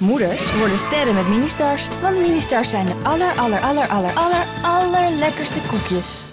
Moeders worden sterren met mini-stars, want mini-stars zijn de aller aller aller aller aller allerlekkerste koekjes.